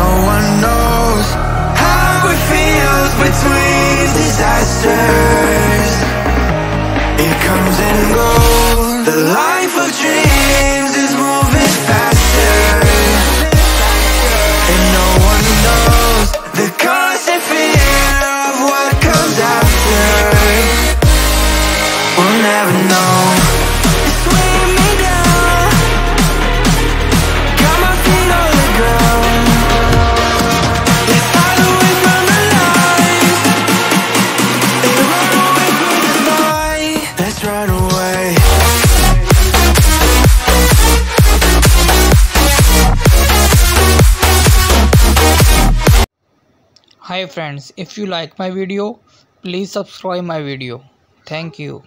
no one knows how it feels between disasters. It comes and goes. The life of dreams is moving faster, and no one knows the constant fear of what comes after. We'll never know. Hi friends, if you like my video, please subscribe my video. Thank you.